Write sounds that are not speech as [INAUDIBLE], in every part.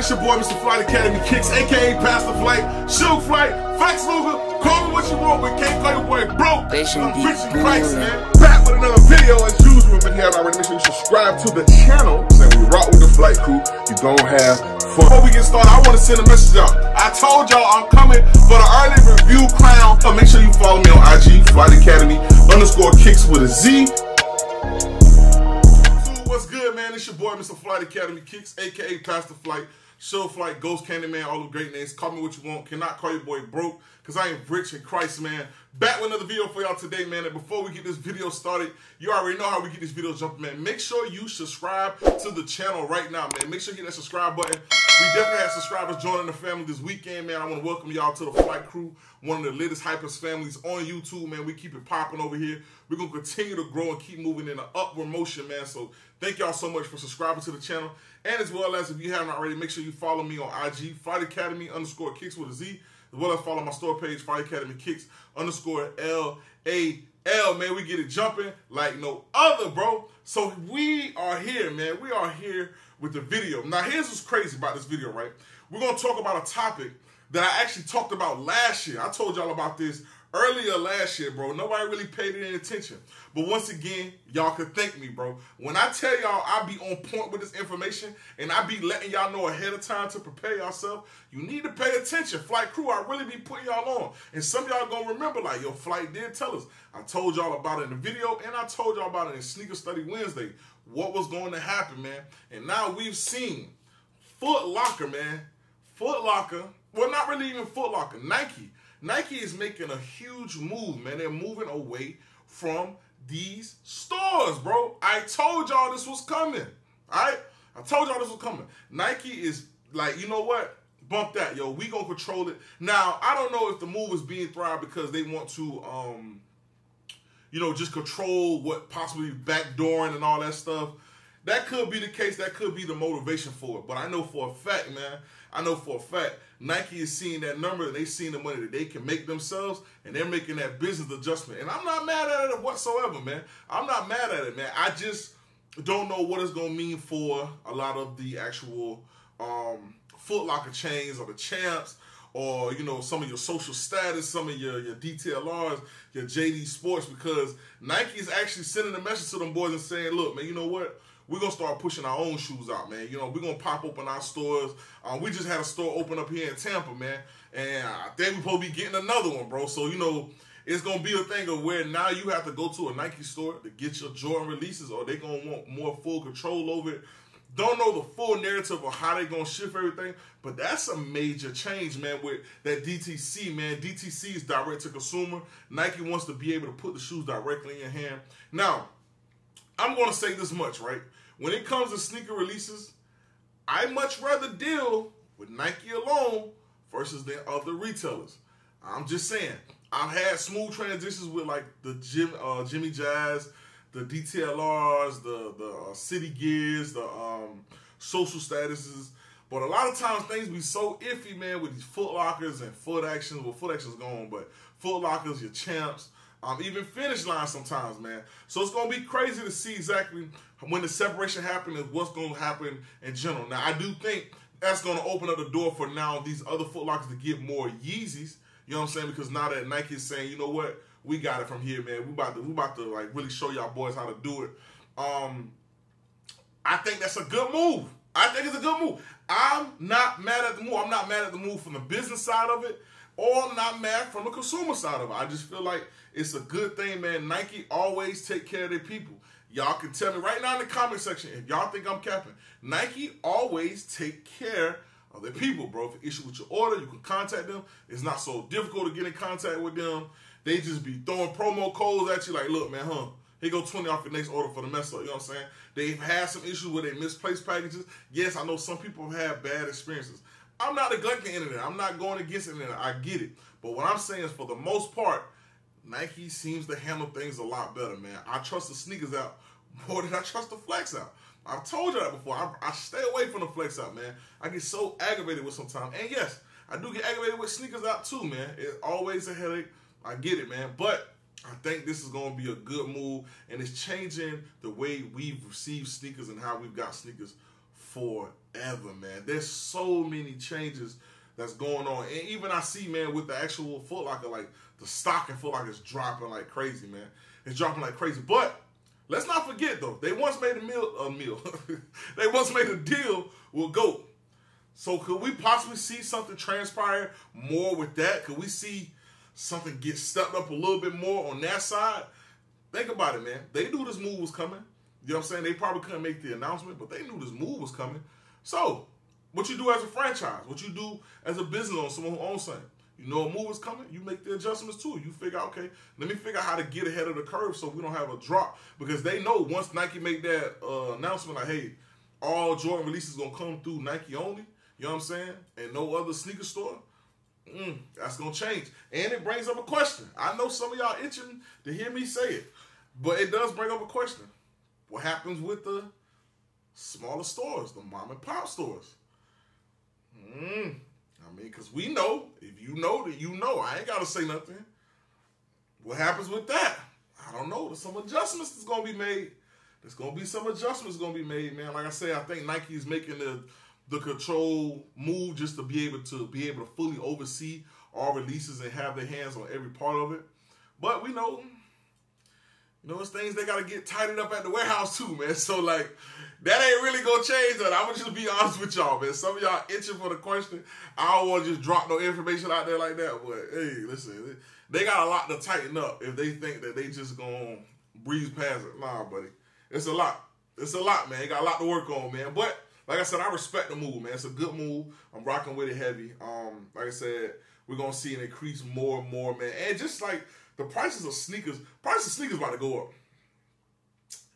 It's your boy, Mr. Flight Academy Kickz, aka Pastor Flight, Shoe Flight, Flex Luger. Call me what you want, but can't call your boy broke. They should I'm be rich in Christ, man. Back with another video as usual. If you haven't already, make sure you subscribe to the channel. When we rock with the flight crew, you gon' have fun. Before we get started, I want to send a message out. I told y'all I'm coming for the early review crown. So make sure you follow me on IG, Flight Academy underscore kicks with a Z. So what's good, man? It's your boy, Mr. Flight Academy Kickz, aka Pastor Flight, Show Flight, Ghost Candyman, all the great names. Call me what you want. Cannot call your boy broke, because I ain't rich in Christ, man. Back with another video for y'all today, man. And before we get this video started, you already know how we get this video jumping, man. Make sure you subscribe to the channel right now, man. Make sure you hit that subscribe button. We definitely have subscribers joining the family this weekend, man. I want to welcome y'all to the Flight Crew, one of the latest hypers families on YouTube, man. We keep it popping over here. We're going to continue to grow and keep moving in an upward motion, man. So thank y'all so much for subscribing to the channel. And as well as if you haven't already, make sure you follow me on IG, Flight Academy underscore kicks with a Z, as well as follow my store page, Flight Academy Kickz underscore L A L. Man, we get it jumping like no other, bro. So we are here, man. We are here with the video. Now, here's what's crazy about this video, right? We're gonna talk about a topic that I actually talked about last year. I told y'all about this earlier last year, bro. Nobody really paid any attention. But once again, y'all can thank me, bro. When I tell y'all I be on point with this information and I be letting y'all know ahead of time to prepare yourself, you need to pay attention. Flight crew, I really be putting y'all on. And some y'all gonna remember, like, your Flight did tell us. I told y'all about it in the video and I told y'all about it in Sneaker Study Wednesday. What was going to happen, man. And now we've seen Foot Locker, man. Foot Locker, well, not really even Foot Locker, Nike. Nike is making a huge move, man. They're moving away from these stores, bro. I told y'all this was coming. All right? I told y'all this was coming. Nike is like, you know what? Bump that, yo. We gonna control it. Now, I don't know if the move is being thrown because they want to um you know, just control what possibly backdooring and all that stuff. That could be the case. That could be the motivation for it. But I know for a fact, man, I know for a fact, Nike is seeing that number and they seeing the money that they can make themselves and they're making that business adjustment. And I'm not mad at it whatsoever, man. I'm not mad at it, man. I just don't know what it's gonna mean for a lot of the actual um Foot Locker chains or the champs or you know some of your social status, some of your your DTLRs, your JD Sports, because Nike is actually sending a message to them boys and saying, "Look, man, you know what? We're gonna start pushing our own shoes out, man. You know, we're gonna pop open our stores. Uh, we just had a store open up here in Tampa, man, and I think we're be getting another one, bro. So you know." It's gonna be a thing of where now you have to go to a Nike store to get your Jordan releases, or they gonna want more full control over it. Don't know the full narrative of how they gonna shift everything, but that's a major change, man. With that DTC, man, DTC is direct to consumer. Nike wants to be able to put the shoes directly in your hand. Now, I'm gonna say this much, right? When it comes to sneaker releases, I much rather deal with Nike alone versus the other retailers. I'm just saying. I've had smooth transitions with like the Jim, uh, Jimmy Jazz, the DTLRs, the the uh, City Gears, the um, social statuses. But a lot of times things be so iffy, man, with these Foot Lockers and Foot Actions. Well, Foot Actions gone, but Foot Lockers, your champs, um, even finish line sometimes, man. So it's gonna be crazy to see exactly when the separation happens and what's gonna happen in general. Now, I do think that's gonna open up the door for now these other Foot Lockers to get more Yeezys. You know what I'm saying? Because now that Nike is saying, you know what, we got it from here, man. We about to we about to like really show y'all boys how to do it. Um, I think that's a good move. I think it's a good move. I'm not mad at the move. I'm not mad at the move from the business side of it, or I'm not mad from the consumer side of it. I just feel like it's a good thing, man. Nike always take care of their people. Y'all can tell me right now in the comment section if y'all think I'm capping. Nike always take care of their people, bro. If issue with your order, you can contact them. It's not so difficult to get in contact with them. They just be throwing promo codes at you like, look, man, huh? Here go 20 off your next order for the mess up. You know what I'm saying? They've had some issues where they misplaced packages. Yes, I know some people have had bad experiences. I'm not neglecting internet. I'm not going against internet. I get it. But what I'm saying is for the most part, Nike seems to handle things a lot better, man. I trust the sneakers out more than I trust the flex out. I've told you that before. I, I stay away from the flex out, man. I get so aggravated with sometimes. And yes, I do get aggravated with sneakers out too, man. It's always a headache. I get it, man. But I think this is going to be a good move, and it's changing the way we've received sneakers and how we've got sneakers forever, man. There's so many changes that's going on. And even I see, man, with the actual Foot Locker, like the stock in Foot Locker is dropping like crazy, man. It's dropping like crazy. But let's not forget though, they once made a meal a meal. [LAUGHS] they once made a deal with GOAT. So could we possibly see something transpire more with that? Could we see something get stepped up a little bit more on that side? Think about it, man. They knew this move was coming. You know what I'm saying? They probably couldn't make the announcement, but they knew this move was coming. So, what you do as a franchise, what you do as a business owner, someone who owns something, you know a move is coming, you make the adjustments too. You figure, out, okay, let me figure out how to get ahead of the curve so we don't have a drop. Because they know once Nike made that uh, announcement, like, hey, all Jordan releases gonna come through Nike only, you know what I'm saying? And no other sneaker store, mm, that's gonna change. And it brings up a question. I know some of y'all itching to hear me say it, but it does bring up a question. What happens with the smaller stores, the mom and pop stores? Mm, I mean, because we know, if you know that you know, I ain't got to say nothing. What happens with that? I don't know. There's some adjustments that's to be made. There's to be some adjustments to be made, man. Like I say, I think Nike is making the the control move just to be able to be able to fully oversee all releases and have their hands on every part of it. But we know you know, it's things they gotta get tightened up at the warehouse too, man. So like, that ain't really gonna change that. I'm gonna just be [LAUGHS] honest with y'all, man. Some of y'all itching for the question. I don't want to just drop no information out there like that. But hey, listen, they got a lot to tighten up if they think that they just gonna breeze past it. Nah, buddy, it's a lot. It's a lot, man. You got a lot to work on, man. But like I said, I respect the move, man. It's a good move. I'm rocking with it heavy. Um, like I said, we're gonna see it increase more and more, man. And just like the prices of sneakers, prices of sneakers about to go up.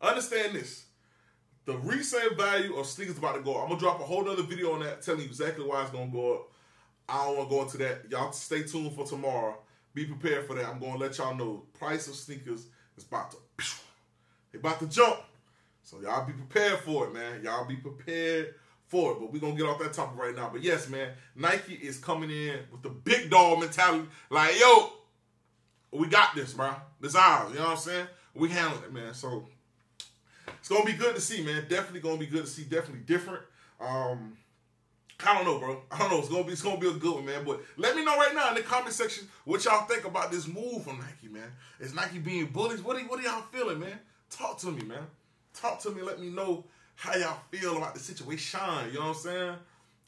Understand this. The resale value of sneakers about to go up. I'm gonna drop a whole other video on that, telling you exactly why it's gonna go up. I don't wanna go into that. Y'all stay tuned for tomorrow. Be prepared for that. I'm gonna let y'all know price of sneakers is about to they about to jump. So y'all be prepared for it, man. Y'all be prepared for it. But we're gonna get off that topic right now. But yes, man, Nike is coming in with the big dog mentality. Like, yo, we got this, bro. This ours. You know what I'm saying? We handle it, man. So it's gonna be good to see, man. Definitely gonna be good to see. Definitely different. Um, I don't know, bro. I don't know. It's gonna be it's gonna be a good one, man. But let me know right now in the comment section what y'all think about this move from Nike, man. Is Nike being bullies? What are, what are y'all feeling, man? Talk to me, man. Talk to me. Let me know how y'all feel about the situation. You know what I'm saying?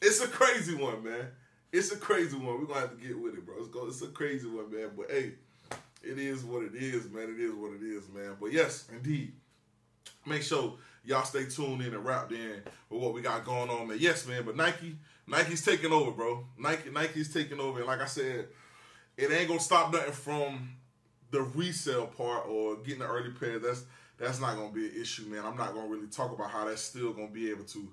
It's a crazy one, man. It's a crazy one. We're gonna have to get with it, bro. It's, go, it's a crazy one, man. But hey, it is what it is, man. It is what it is, man. But yes, indeed. Make sure y'all stay tuned in and wrapped in with what we got going on, man. Yes, man. But Nike, Nike's taking over, bro. Nike, Nike's taking over. And like I said, it ain't gonna stop nothing from the resale part or getting the early pair. That's that's not gonna be an issue, man. I'm not gonna really talk about how that's still gonna be able to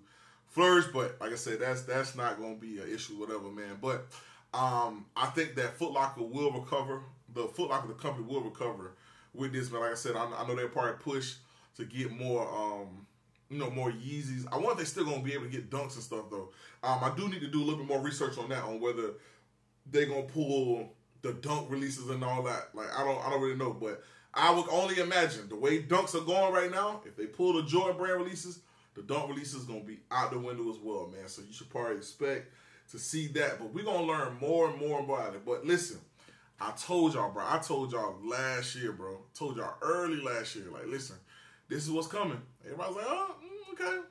flourish, but like I said, that's that's not gonna be an issue, whatever, man. But um, I think that Foot Locker will recover the Foot Locker, the company will recover with this. But like I said, I, I know they're part push to get more, um, you know, more Yeezys. I wonder if they're still gonna be able to get dunks and stuff though. Um, I do need to do a little bit more research on that, on whether they're gonna pull the dunk releases and all that. Like I don't, I don't really know, but I would only imagine the way dunks are going right now. If they pull the Jordan brand releases, the dunk releases gonna be out the window as well, man. So you should probably expect to see that. But we're gonna learn more and more about it. But listen, I told y'all, bro. I told y'all last year, bro. told y'all early last year. Like, listen, this is what's coming. Everybody's like, oh, mm, okay.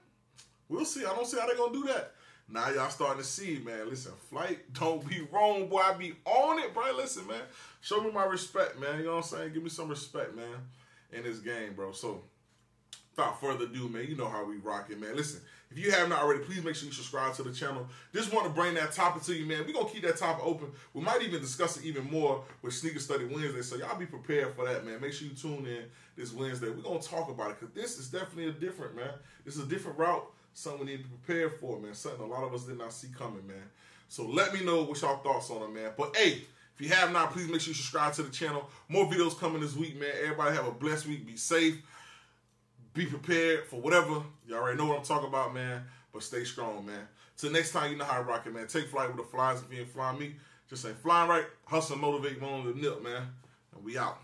We'll see. I don't see how they're gonna do that. Now y'all starting to see, man. Listen, flight, [LAUGHS] don't be wrong, boy. I be on it, bro. Listen, man. Show me my respect, man. You know what I'm saying? Give me some respect, man, in this game, bro. So, without further ado, man, you know how we rock it, man. Listen, if you have not already, please make sure you subscribe to the channel. Just want to bring that topic to you, man. We're going to keep that topic open. We might even discuss it even more with Sneaker Study Wednesday. So y'all be prepared for that, man. Make sure you tune in this Wednesday. We're going to talk about it because this is definitely a different, man. This is a different route. Something we need to prepare for, man. Something a lot of us did not see coming, man. So let me know what y'all thoughts on it, man. But hey, if you have not, please make sure you subscribe to the channel. More videos coming this week, man. Everybody have a blessed week. Be safe. Be prepared for whatever. You all already know what I'm talking about, man. But stay strong, man. Till next time, you know how to rock it, man. Take flight with the flies if you ain't flying me. Just say flying right, hustle, motivate, moan the nip, man. And we out.